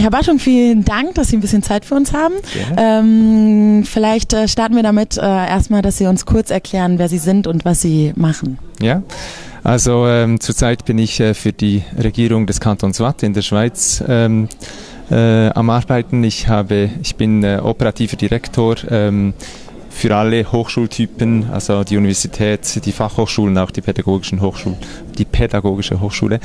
Herr Bartung, vielen Dank, dass Sie ein bisschen Zeit für uns haben. Ähm, vielleicht äh, starten wir damit äh, erstmal, dass Sie uns kurz erklären, wer Sie sind und was Sie machen. Ja. Also ähm, zurzeit bin ich äh, für die Regierung des Kantons Watt in der Schweiz ähm, äh, am Arbeiten. Ich habe, ich bin äh, operativer Direktor ähm, für alle Hochschultypen, also die Universität, die Fachhochschulen, auch die pädagogischen Hochschulen, die pädagogische Hochschule.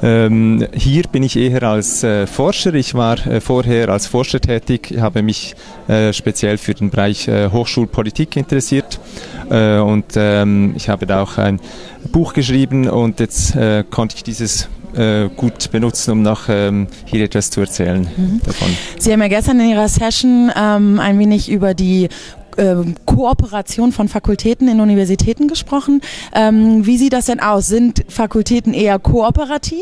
Ähm, hier bin ich eher als äh, Forscher. Ich war äh, vorher als Forscher tätig, habe mich äh, speziell für den Bereich äh, Hochschulpolitik interessiert äh, und ähm, ich habe da auch ein Buch geschrieben und jetzt äh, konnte ich dieses gut benutzen, um noch ähm, hier etwas zu erzählen mhm. davon. Sie haben ja gestern in Ihrer Session ähm, ein wenig über die ähm, Kooperation von Fakultäten in Universitäten gesprochen. Ähm, wie sieht das denn aus? Sind Fakultäten eher kooperativ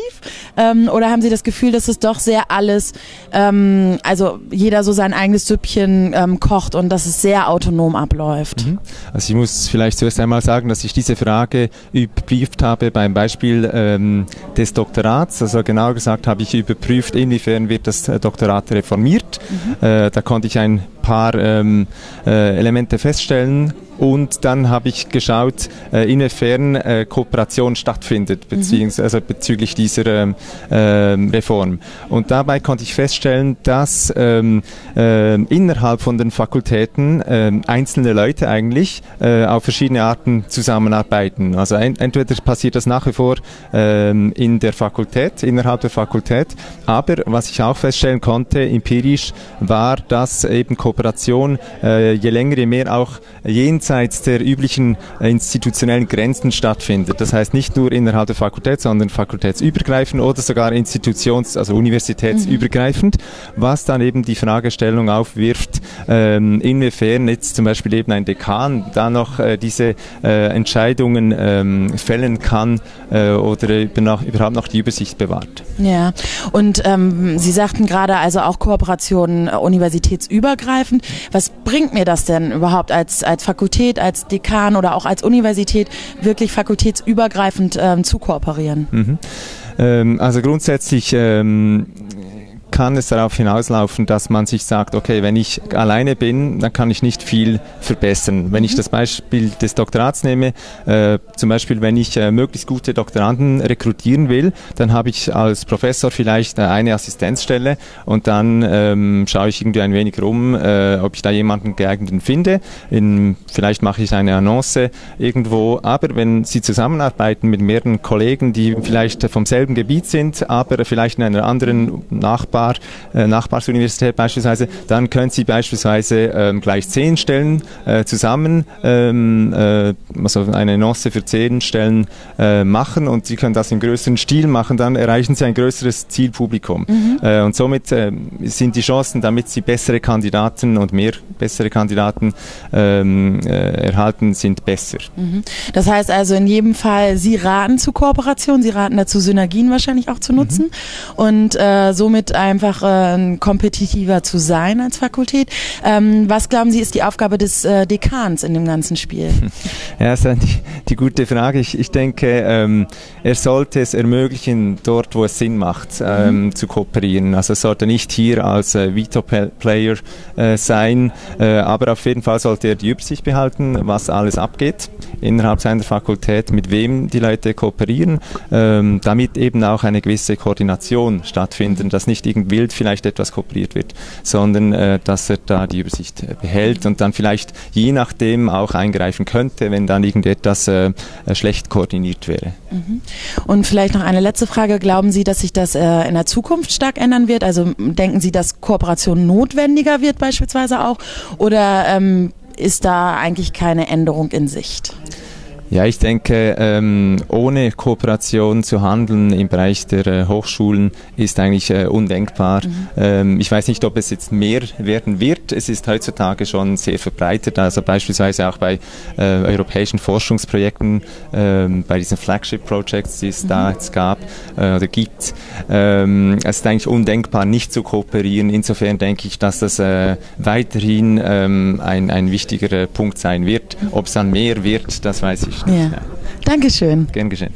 ähm, oder haben Sie das Gefühl, dass es doch sehr alles, ähm, also jeder so sein eigenes Süppchen ähm, kocht und dass es sehr autonom abläuft? Mhm. Also ich muss vielleicht zuerst einmal sagen, dass ich diese Frage überprüft habe beim Beispiel ähm, des Doktorats. Also genau gesagt habe ich überprüft, inwiefern wird das Doktorat reformiert. Mhm. Äh, da konnte ich ein paar ähm, äh, Elemente feststellen und dann habe ich geschaut, äh, inwiefern äh, Kooperation stattfindet, mhm. beziehungsweise also bezüglich dieser ähm, äh, Reform. Und dabei konnte ich feststellen, dass ähm, äh, innerhalb von den Fakultäten äh, einzelne Leute eigentlich äh, auf verschiedene Arten zusammenarbeiten. Also ein, entweder passiert das nach wie vor in der Fakultät, innerhalb der Fakultät, aber was ich auch feststellen konnte, empirisch, war, dass eben Kooperation äh, je länger, je mehr auch jenseits jenseits der üblichen äh, institutionellen Grenzen stattfindet. Das heißt nicht nur innerhalb der Fakultät, sondern fakultätsübergreifend oder sogar institutions-, also universitätsübergreifend, mhm. was dann eben die Fragestellung aufwirft, ähm, inwiefern jetzt zum Beispiel eben ein Dekan da noch äh, diese äh, Entscheidungen ähm, fällen kann äh, oder überhaupt noch die Übersicht bewahrt. Ja, und ähm, Sie sagten gerade also auch Kooperationen äh, universitätsübergreifend. Was bringt mir das denn überhaupt als, als Fakultät? Als Dekan oder auch als Universität wirklich fakultätsübergreifend ähm, zu kooperieren? Mhm. Ähm, also grundsätzlich ähm, kann es darauf hinauslaufen, dass man sich sagt, okay, wenn ich alleine bin, dann kann ich nicht viel verbessern. Wenn ich mhm. das Beispiel des Doktorats nehme, äh, zum Beispiel, wenn ich äh, möglichst gute Doktoranden rekrutieren will, dann habe ich als Professor vielleicht äh, eine Assistenzstelle und dann ähm, schaue ich irgendwie ein wenig rum, äh, ob ich da jemanden geeigneten finde. In, vielleicht mache ich eine Annonce irgendwo, aber wenn Sie zusammenarbeiten mit mehreren Kollegen, die vielleicht vom selben Gebiet sind, aber vielleicht in einer anderen Nachbar Nachbar, äh, Nachbarsuniversität beispielsweise, dann können Sie beispielsweise ähm, gleich zehn Stellen äh, zusammen, ähm, äh, also eine Nosse für zehn Stellen äh, machen und Sie können das im größeren Stil machen, dann erreichen Sie ein größeres Zielpublikum. Mhm. Äh, und somit äh, sind die Chancen, damit Sie bessere Kandidaten und mehr bessere Kandidaten ähm, äh, erhalten, sind besser. Mhm. Das heißt also in jedem Fall, Sie raten zu Kooperation, Sie raten dazu, Synergien wahrscheinlich auch zu nutzen mhm. und somit ein einfach äh, kompetitiver zu sein als Fakultät. Ähm, was glauben Sie, ist die Aufgabe des äh, Dekans in dem ganzen Spiel? Ja, das ist die, die gute Frage. Ich, ich denke, ähm, er sollte es ermöglichen, dort, wo es Sinn macht, ähm, mhm. zu kooperieren. Also sollte nicht hier als äh, Veto-Player äh, sein, äh, aber auf jeden Fall sollte er die Übersicht behalten, was alles abgeht innerhalb seiner Fakultät, mit wem die Leute kooperieren, ähm, damit eben auch eine gewisse Koordination stattfindet, dass nicht irgendwie wild vielleicht etwas kooperiert wird, sondern äh, dass er da die Übersicht äh, behält und dann vielleicht je nachdem auch eingreifen könnte, wenn dann irgendetwas äh, äh, schlecht koordiniert wäre. Mhm. Und vielleicht noch eine letzte Frage. Glauben Sie, dass sich das äh, in der Zukunft stark ändern wird? Also denken Sie, dass Kooperation notwendiger wird beispielsweise auch? Oder ähm, ist da eigentlich keine Änderung in Sicht? Ja, ich denke, ähm, ohne Kooperation zu handeln im Bereich der äh, Hochschulen ist eigentlich äh, undenkbar. Mhm. Ähm, ich weiß nicht, ob es jetzt mehr werden wird. Es ist heutzutage schon sehr verbreitet, also beispielsweise auch bei äh, europäischen Forschungsprojekten, ähm, bei diesen Flagship Projects, die es mhm. da jetzt gab äh, oder gibt. Ähm, es ist eigentlich undenkbar, nicht zu kooperieren. Insofern denke ich, dass das äh, weiterhin ähm, ein, ein wichtiger Punkt sein wird. Ob es dann mehr wird, das weiß ich ja. Dankeschön. Gern geschehen.